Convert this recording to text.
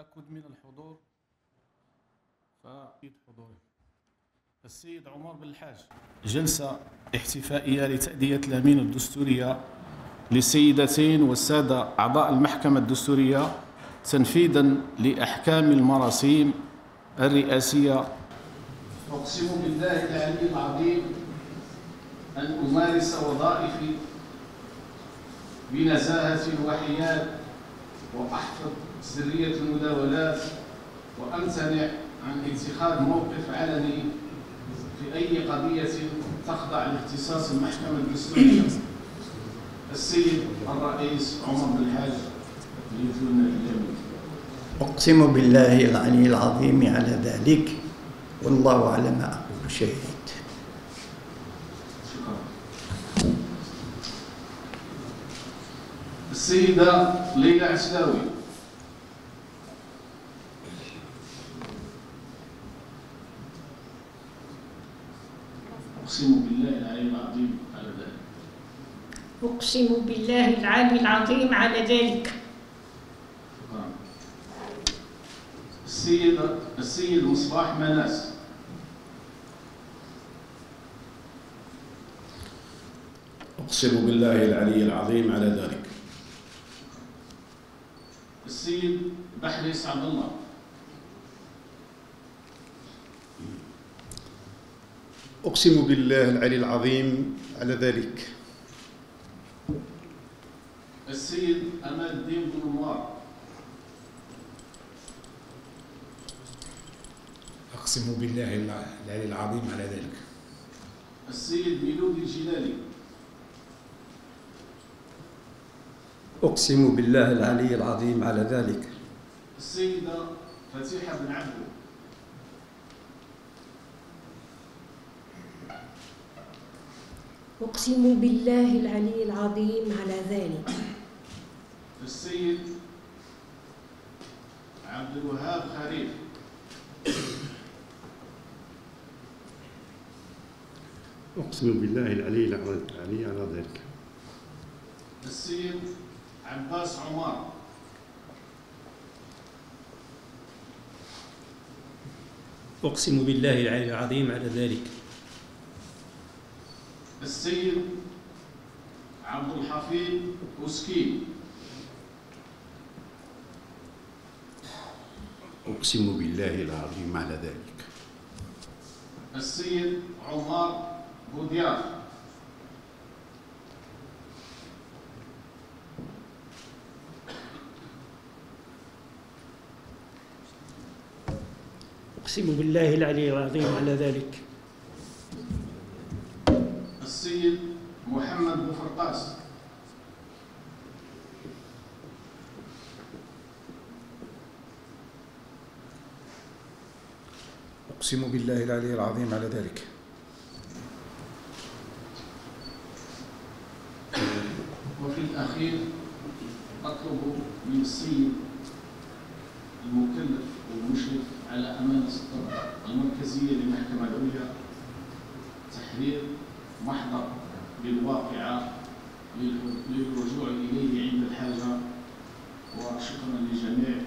التأكد من الحضور. فأكيد حضوره السيد عمر بن الحاج. جلسة احتفائية لتأدية الأمين الدستورية للسيدتين والسادة أعضاء المحكمة الدستورية تنفيذا لأحكام المراسيم الرئاسية. أقسم بالله العلي العظيم أن أمارس وظائفي بنزاهة وحياد وأحفظ سرية المداولات وأمتنع عن اتخاذ موقف علني في أي قضية تخضع لاختصاص المحكمة الدستورية السيد الرئيس عمر بن الحاج ليثنى الجميع أقسم بالله العلي العظيم على ذلك والله على ما أقول شهيد السيدة ليلى عسلاوي أقسم بالله العلي العظيم على ذلك. أقسم بالله العلي العظيم على ذلك. شكرا. السيد السيد مصباح مناس. أقسم بالله العلي العظيم على ذلك. السيد بحريس عبد الله. أقسم بالله العلي العظيم على ذلك. السيد أمال الدين بن نوار. أقسم بالله العلي العظيم على ذلك. السيد ميلود الجلالي أقسم بالله العلي العظيم على ذلك. السيدة فتيحة بن عبده. أقسم بالله العلي العظيم على ذلك. السيد عبد الوهاب خريف أقسم بالله العلي العلي على ذلك. السيد عباس عمار أقسم بالله العلي العظيم على ذلك. السيد عبد الحفيظ وسكين أقسم بالله العظيم على ذلك. السيد عمر بودياف. أقسم بالله العلي العظيم على ذلك. السيد محمد بوفرقاس أقسم بالله العلي العظيم على ذلك. وفي الأخير أطلب من السيد المكلف والمشرف على أمانة الطرق المركزية للمحكمة العليا تحرير محضر بالواقعة للرجوع إليه عند الحاجة. وشكرا للجميع.